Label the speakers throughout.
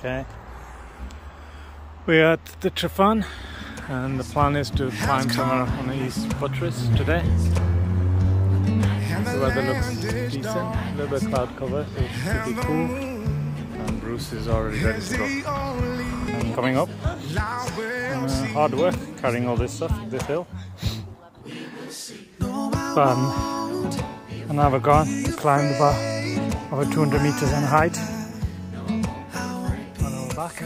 Speaker 1: Okay. We're at the Tryfan and the plan is to climb somewhere on the east buttress today. The weather looks decent, a little bit cloud cover, so it should be cool. And Bruce is already ready to go. And coming up, uh, hard work carrying all this stuff, this hill. But um, an hour gone, we climbed about over 200 meters in height. Back.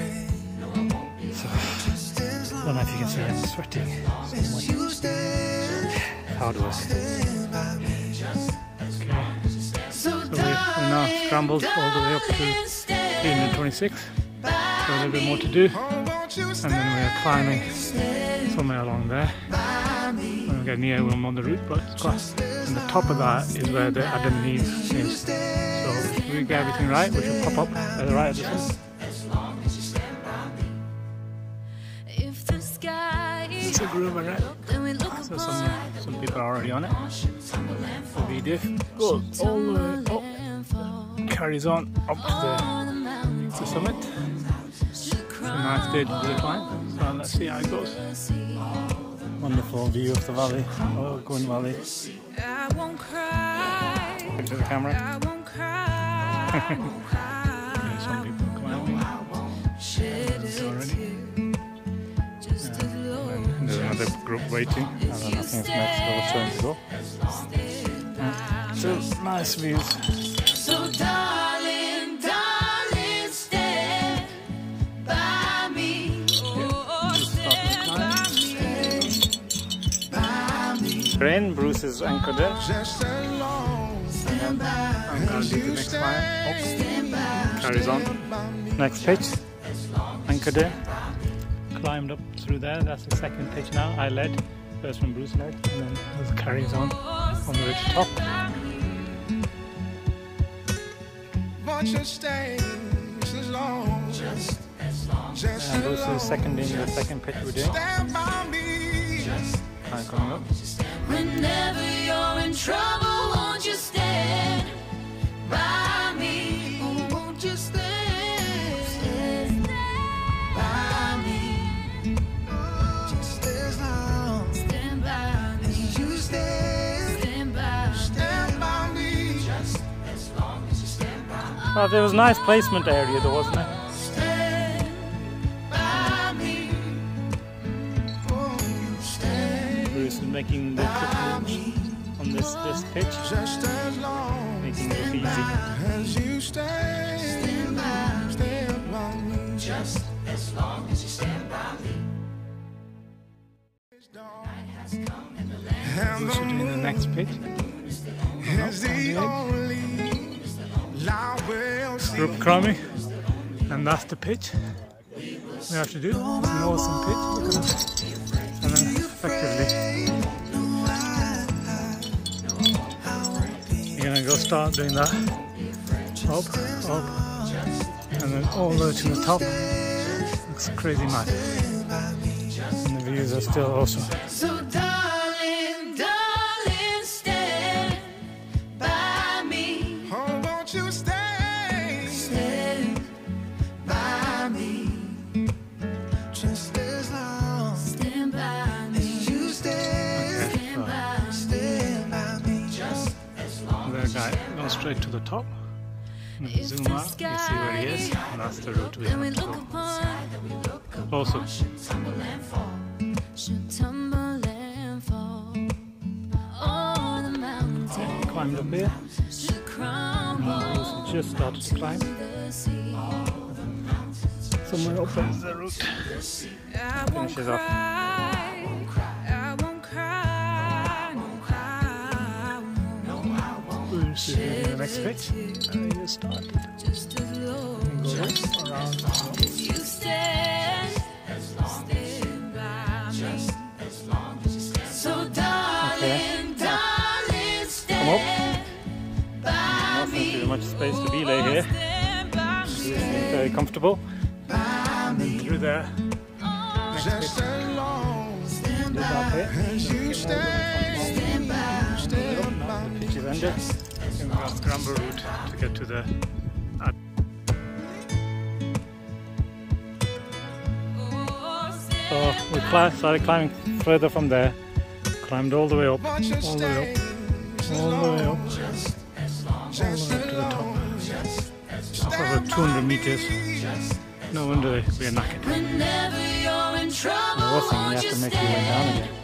Speaker 1: So, I don't know if you can see I'm sweating. Hard work. So we, we now scrambled all the way up to 326. So a little bit more to do. And then we are climbing somewhere along there. When we get near, we'll on the route, but. And the top of that is where the Adam is. So if we get everything right, we should pop up at the right of sun. It's a groomer, right? So some, some people are already on it. The video goes all the way up, carries on up to the, the summit. It's a nice day to do the climb. So let's see how it goes. Wonderful view of the valley, oh, Gun Valley.
Speaker 2: I won't cry.
Speaker 1: Look at the camera.
Speaker 2: I won't cry.
Speaker 1: Some people climbing
Speaker 2: Shed a
Speaker 1: already. Another group waiting. I don't know, I think it's next turn to go. So nice views.
Speaker 2: So darling, darling, stand by me. Oh,
Speaker 1: Just start
Speaker 2: stand
Speaker 1: the
Speaker 2: by me. By me.
Speaker 1: Rain, Bruce is anchored in.
Speaker 3: Just as
Speaker 2: Stand by
Speaker 1: I'm gonna do the next
Speaker 2: by
Speaker 1: Carries on. Next pitch. Anchored in. Climbed up through there. That's the second pitch now. I led. First one Bruce led. And then it carries on on the way to top.
Speaker 3: but you stay just as long. Just just
Speaker 1: And Bruce
Speaker 3: as
Speaker 1: is
Speaker 3: long.
Speaker 1: seconding the second pitch we're doing.
Speaker 3: Stand by me.
Speaker 1: Climb coming up.
Speaker 2: Whenever you're in trouble, Oh,
Speaker 1: there was a nice placement area though, wasn't it?
Speaker 2: Stand by me.
Speaker 1: Bruce making the moves on this this pitch, making it look
Speaker 3: as you stay.
Speaker 2: Stand by me.
Speaker 3: Stand by me. Just as long as you
Speaker 1: Bruce is doing the next pitch. Group climbing, and that's the pitch. We have to do. It's an awesome pitch. And then effectively, you're gonna go start doing that. Up, up, and then all the way to the top. Looks crazy mad. And the views are still awesome. Go straight to the top. And
Speaker 2: If
Speaker 1: zoom out, you see where he is, and that's the route we have to go.
Speaker 2: upon
Speaker 1: Awesome.
Speaker 2: should tumble and fall. All the mountains
Speaker 1: Climbed up here.
Speaker 2: crumble
Speaker 1: just started to climb. Somewhere up there is the route.
Speaker 2: I won't
Speaker 1: Finishes off. Bruce is the next pitch. And he just started.
Speaker 2: Just as low
Speaker 1: And go up, around.
Speaker 2: as you stand. Stand by me. So darling, darling, stand by
Speaker 1: Not
Speaker 2: me.
Speaker 1: really much space to belay here.
Speaker 2: Stand by
Speaker 1: Bruce
Speaker 2: me.
Speaker 1: is very comfortable. And then through there. Next
Speaker 3: just
Speaker 1: pitch.
Speaker 3: as long
Speaker 1: Did that bit.
Speaker 3: as you stay.
Speaker 2: Stand by me.
Speaker 1: Now the pitch is ended. And walking the scramble route to get to the So oh, we started climbing further from there, climbed all the way up, all the way up, all the way up, all the way up to the top. Up over 200 meters. No wonder
Speaker 2: we are knackered.
Speaker 1: The worst thing,
Speaker 2: they
Speaker 1: have to make you way down again.